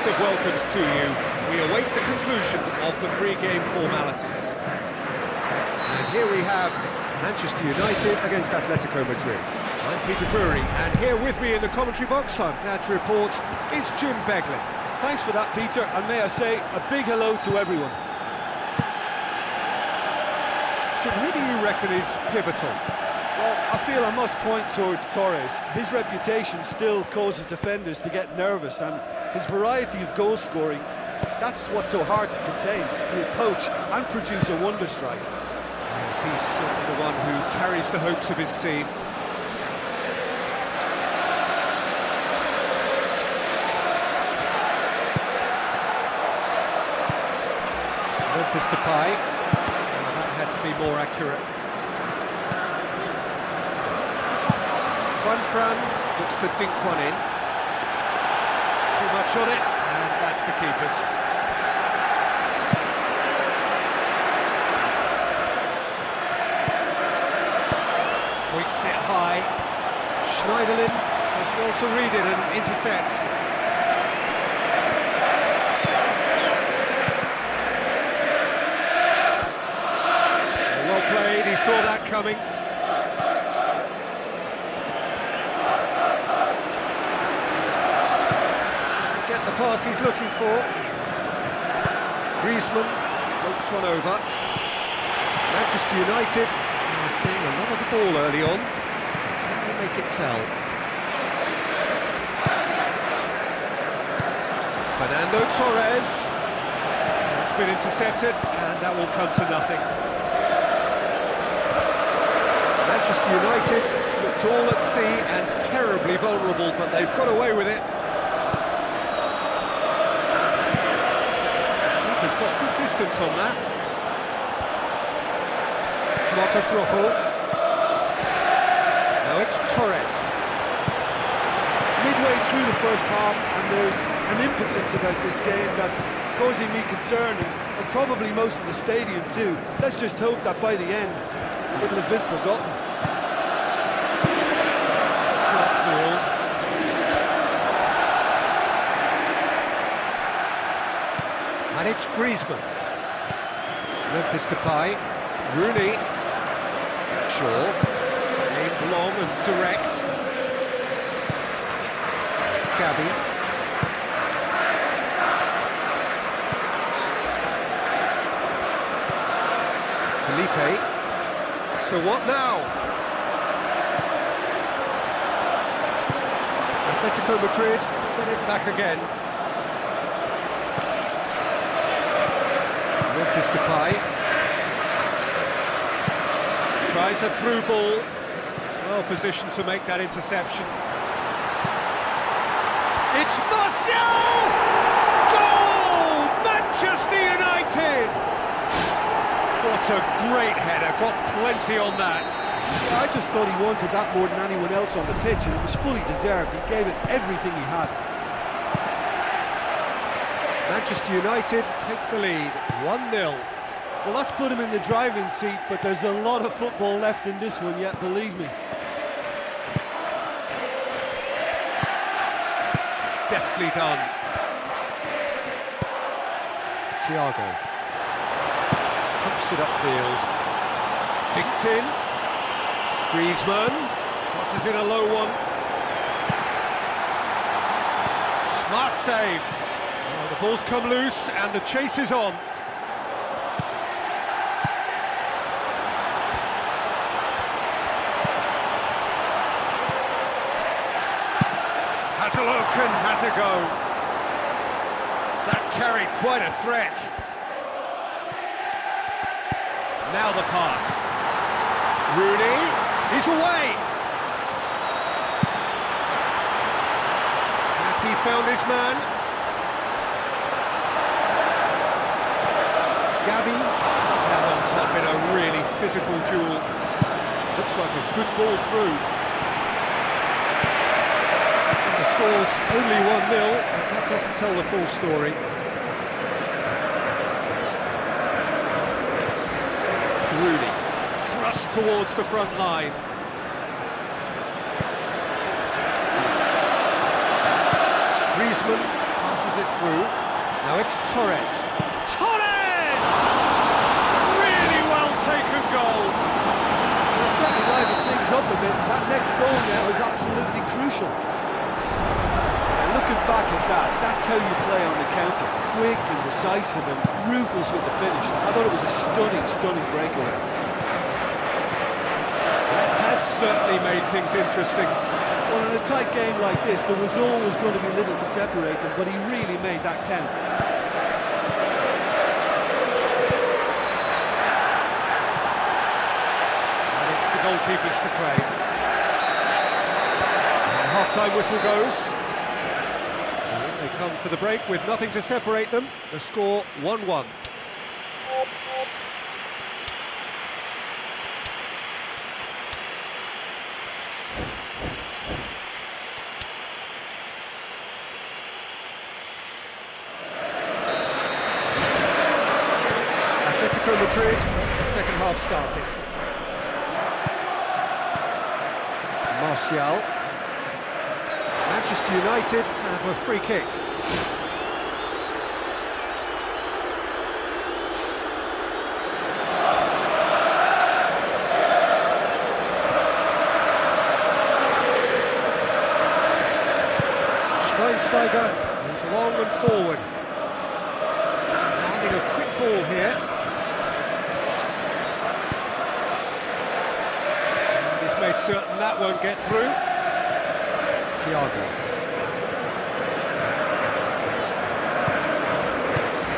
warmest of welcomes to you. We await the conclusion of the pre-game formalities. And here we have Manchester United against Atletico Madrid. I'm Peter Drury, and here with me in the commentary box, I'm glad to report, is Jim Beglin. Thanks for that, Peter, and may I say a big hello to everyone. Jim, who do you reckon is pivotal? Well, I feel I must point towards Torres. His reputation still causes defenders to get nervous, and his variety of goal scoring, that's what's so hard to contain. He'll poach and produce a wonder strike. Yes, he's certainly the one who carries the hopes of his team. Memphis Depay. Oh, that had to be more accurate. Juan Fran looks to dink one in. Much on it, and that's the keeper's. Hoists it high. Schneiderlin does well to read it and intercepts. Well played, he saw that coming. Doesn't get the pass he's looking for. Griezmann floats one over. Manchester United are seeing a lot of the ball early on. Can they make it tell? Fernando Torres. It's been intercepted, and that will come to nothing. Manchester United looked all at sea and terribly vulnerable, but they've got away with it. Distance on that. Marcos Rojo. Now it's Torres. Midway through the first half, and there's an impotence about this game that's causing me concern, and, and probably most of the stadium too. Let's just hope that by the end, it'll have been forgotten. It's upfield. And it's Griezmann. Memphis Depay. Rooney. Shaw. Aimed long and direct. Gabi. Filipe. So what now? Atletico Madrid get it back again. Memphis Depay. Tries a through ball. Well positioned to make that interception. It's Martial! Goal! Manchester United! What a great header, got plenty on that. I just thought he wanted that more than anyone else on the pitch, and it was fully deserved. He gave it everything he had. Manchester United take the lead, 1-0. Well, that's put him in the driving seat, but there's a lot of football left in this one yet, believe me. Deftly done. Tiago. Pumps it upfield. Dinked in. Griezmann. Crosses in a low one. Smart save. Oh, the ball's come loose and the chase is on. And has a go. That carried quite a threat. Now the pass. Rooney, he's away. Has he found his man? Comes out on top in a really physical duel. Looks like a good ball through. The score's only 1-0, but that doesn't tell the full story. Rooney, thrust towards the front line. Griezmann passes it through. Now it's Torres. Torres! Really well taken goal. It certainly up a bit. That next goal now is absolutely crucial. Yeah, looking back at that, that's how you play on the counter. Quick and decisive and ruthless with the finish. I thought it was a stunning, stunning breakaway. That has certainly made things interesting. Well, in a tight game like this, there was always going to be little to separate them, but he really made that count. And it's the goalkeepers to claim. Half-time whistle goes. So they come for the break with nothing to separate them. The score 1-1. Atletico Madrid, the second half starting. Martial. Manchester United have a free kick. Schweinsteiger is long and forward. Landing a quick ball here. And he's made certain that won't get through. Tiago.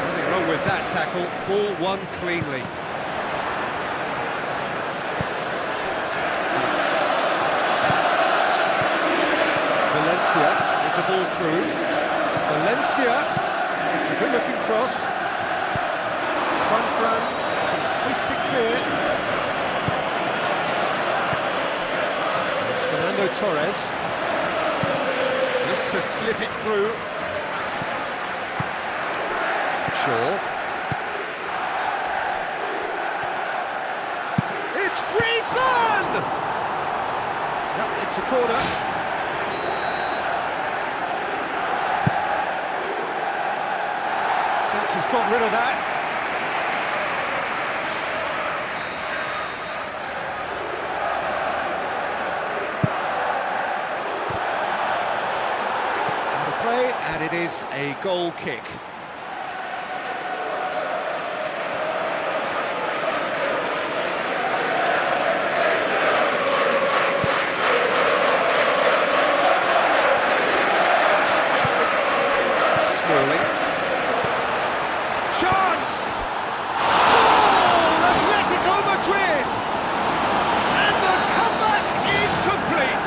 Nothing wrong with that tackle. Ball won cleanly. Valencia with the ball through. Valencia. It's a good-looking cross. Juan Fran can hoist it clear. It's Fernando Torres. Looks to slip it through. Shaw. It's Griezmann! Yep, it's a corner. Fence has got rid of that. Out of play, and it is a goal kick. Smalling. Chance! Goal! Atletico Madrid! And the comeback is complete!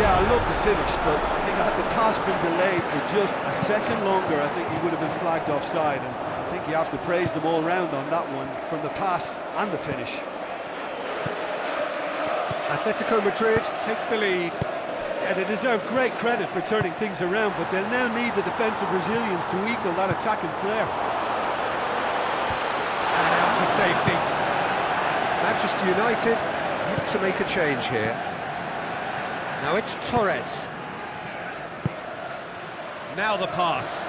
Yeah, I love the finish, but I think had the pass been delayed for just a second longer, I think he would have been flagged offside. And I think you have to praise them all round on that one, from the pass and the finish. Atletico Madrid take the lead. Yeah, they deserve great credit for turning things around, but they'll now need the defensive resilience to equal that attacking flair. And out to safety. Manchester United look to make a change here. Now it's Torres. Now the pass.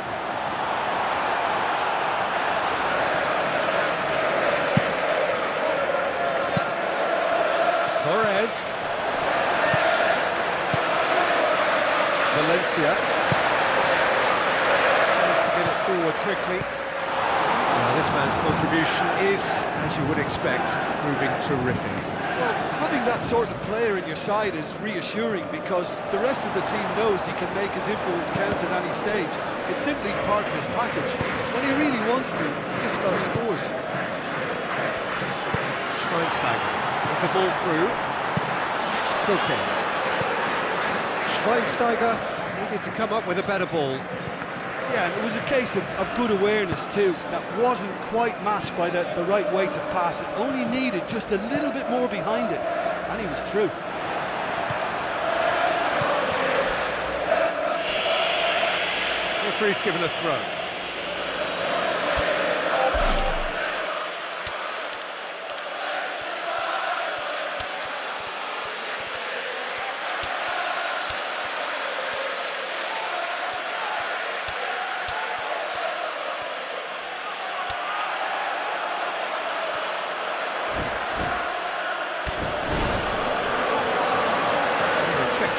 Torres. Valencia. Tries to get it forward quickly. Well, this man's contribution is, as you would expect, proving terrific. Well, having that sort of player in your side is reassuring because the rest of the team knows he can make his influence count at any stage. It's simply part of his package. When he really wants to, this fella scores. Schweinsteiger with the ball through. Schweinsteiger needed to come up with a better ball. Yeah, and it was a case of, of good awareness too. That wasn't quite matched by the, the right weight of pass. It only needed just a little bit more behind it, and he was through. Referee's given a throw.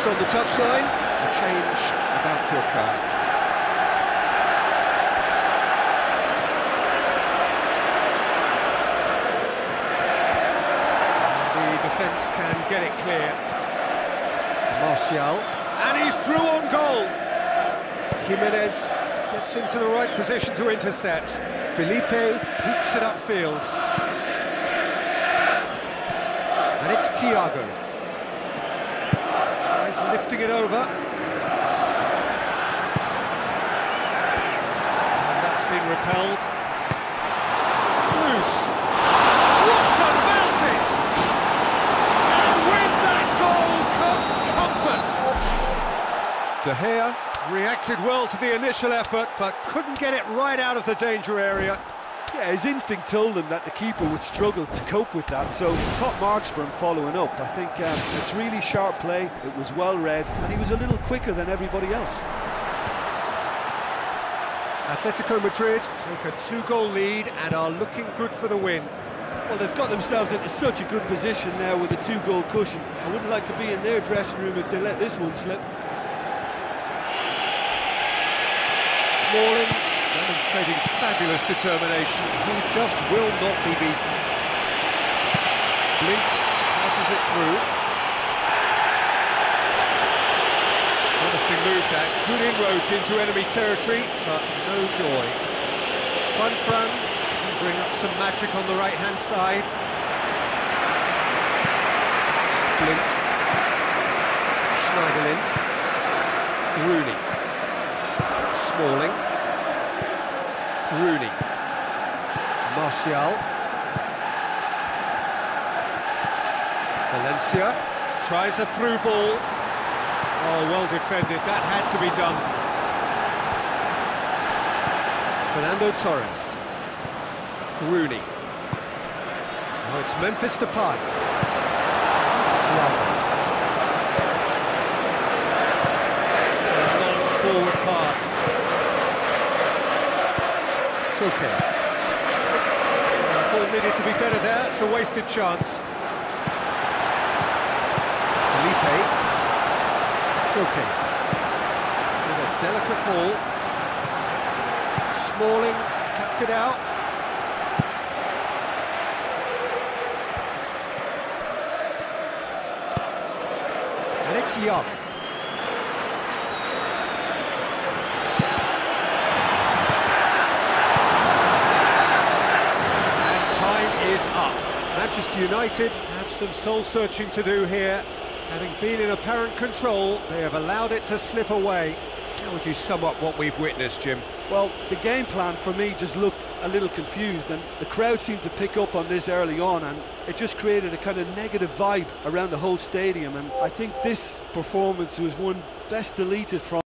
Checks on the touchline. A change about to occur. The defence can get it clear. Martial. And he's through on goal. Giménez gets into the right position to intercept. Filipe boots it upfield. And it's Tiago. Tries lifting it over. And that's been repelled. Loose. What about it? And with that goal comes comfort. De Gea reacted well to the initial effort, but couldn't get it right out of the danger area. Yeah, his instinct told him that the keeper would struggle to cope with that, so top marks for him following up. I think um, it's really sharp play, it was well read, and he was a little quicker than everybody else. Atletico Madrid take a two-goal lead and are looking good for the win. Well, they've got themselves into such a good position now with a two-goal cushion. I wouldn't like to be in their dressing room if they let this one slip. Smalling demonstrating fabulous determination. He just will not be beaten. Blind passes it through. Promising move that. Good inroads into enemy territory, but no joy. Juan Fran conjuring up some magic on the right-hand side. Blind. Schneiderlin. Rooney. Smalling. Rooney. Martial. Valencia tries a through ball. Oh, well defended. That had to be done. Fernando Torres. Rooney. Oh, it's Memphis Depay. Tiago. It's a long forward pass. Koke. Ball uh, needed to be better there, it's a wasted chance. Filipe. Koke. With a delicate ball. Smalling cuts it out. And it's Young. And time is up. Manchester United have some soul-searching to do here. Having been in apparent control, they have allowed it to slip away. How would you sum up what we've witnessed, Jim? Well, the game plan for me just looked a little confused, and the crowd seemed to pick up on this early on, and it just created a kind of negative vibe around the whole stadium. And I think this performance was one best deleted from.